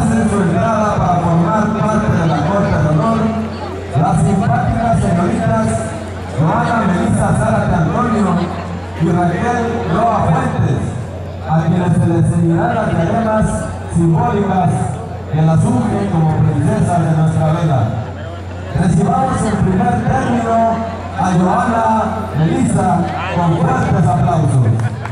hacen su entrada para formar parte de la corte de honor las simpáticas señoritas Joana Melissa Zárate Antonio y Raquel Roa Fuentes, a quienes se les enseñarán las diademas simbólicas que las ungen como princesas de nuestra vela. Recibamos en primer término a Joana Melissa con fuertes aplausos.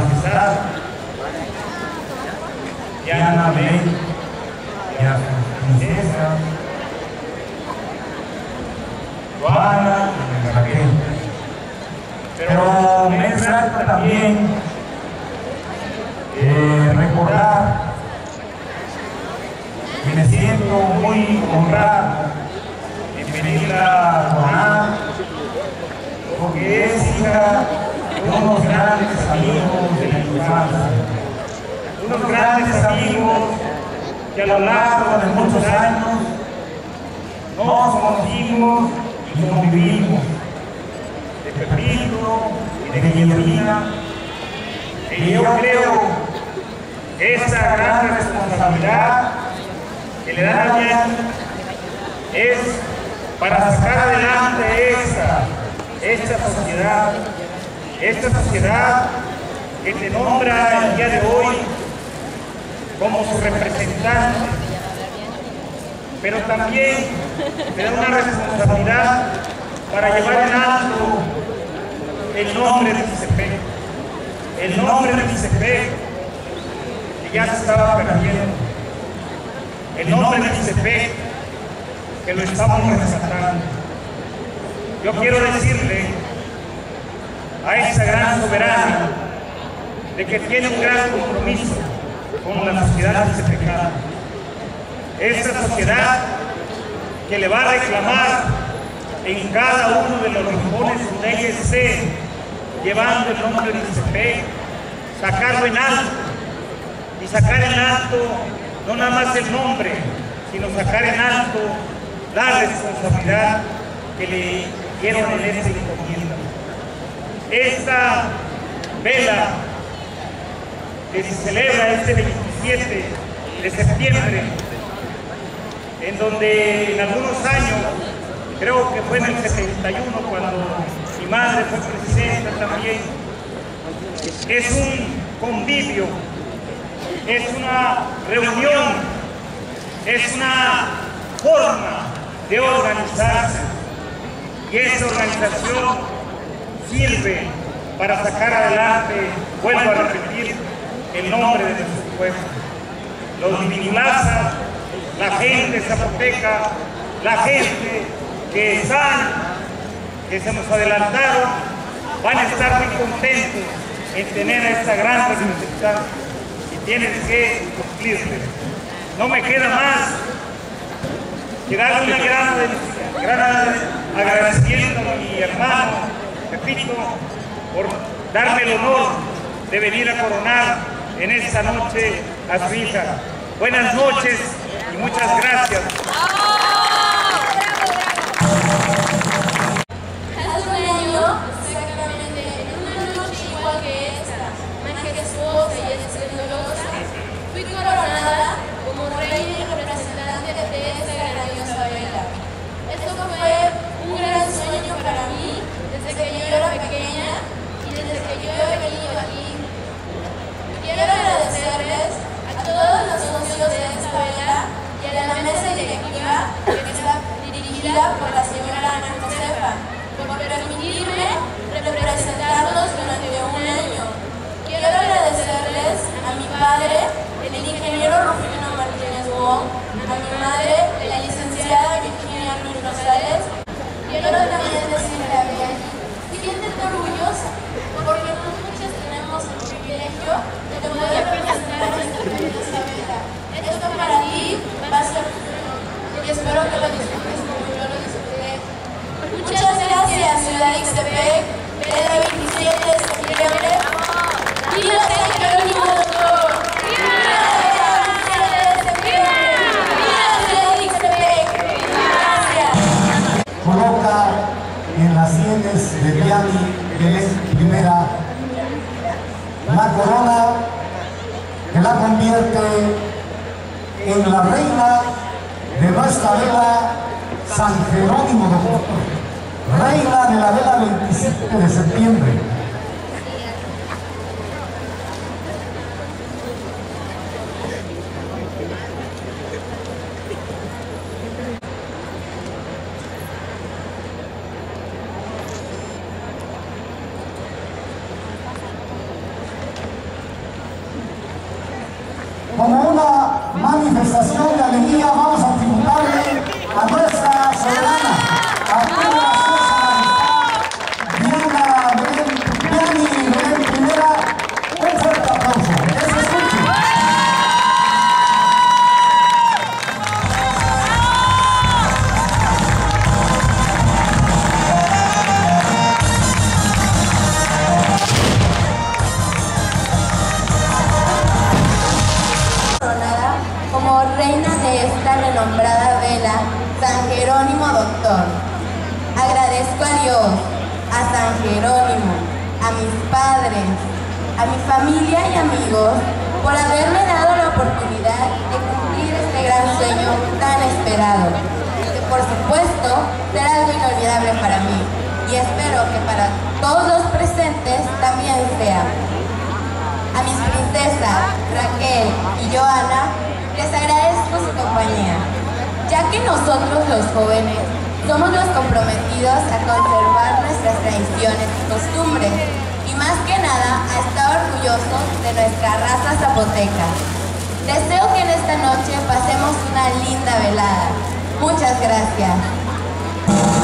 Majestad, y a la ley, y a su princesa, Juana Raquel. Pero me trata también eh, recordar y me siento muy honrado que a lo largo de muchos años nos conocimos y convivimos, de Pepito y de Guillermina, y yo creo que esa gran responsabilidad que le dan a es para sacar adelante esta, esta sociedad, esta sociedad que te nombra el día de hoy como su representante, pero también te da una responsabilidad para llevar en alto el nombre de Cisepec, el nombre de Cisepec que ya se estaba perdiendo, el nombre de Cisepec que lo estamos rescatando. Yo quiero decirle a esa gran soberana de que tiene un gran compromiso con la sociedad cisepecana. Esta sociedad que le va a reclamar en cada uno de los rincones ella esté, llevando el nombre de Cisepec, sacarlo en alto y sacar en alto no nada más el nombre, sino sacar en alto la responsabilidad que le dieron en esta encomienda. Esta que se celebra este 27 de septiembre, en donde en algunos años, creo que fue en el 71 cuando mi madre fue presidenta también, es un convivio, es una reunión, es una forma de organizarse y esa organización sirve para sacar adelante, vuelvo a repetir, el nombre de nuestro pueblo. Los minimulazas, la gente zapoteca, la gente que están, que se nos adelantaron, van a estar muy contentos en tener esta gran representación y tienen que cumplirle. No me queda más que darle una gran, gran agradecimiento a mi hermano Pepito por darme el honor de venir a coronar en esta noche a su hija. Buenas noches y muchas gracias. En las sienes de Diani Belén Primera la corona que la convierte en la reina de nuestra vela San Jerónimo de Boston, reina de la vela 27 de septiembre. यहाँ reina de esta renombrada vela, San Jerónimo Doctor. Agradezco a Dios, a San Jerónimo, a mis padres, a mi familia y amigos por haberme dado la oportunidad de cumplir este gran sueño tan esperado, que por supuesto será algo inolvidable para mí y espero que para todos los presentes también sea. A mis princesas, Raquel y Joana, les agradezco su compañía, ya que nosotros los jóvenes somos los comprometidos a conservar nuestras tradiciones y costumbres, y más que nada a estar orgullosos de nuestra raza zapoteca. Deseo que en esta noche pasemos una linda velada. Muchas gracias.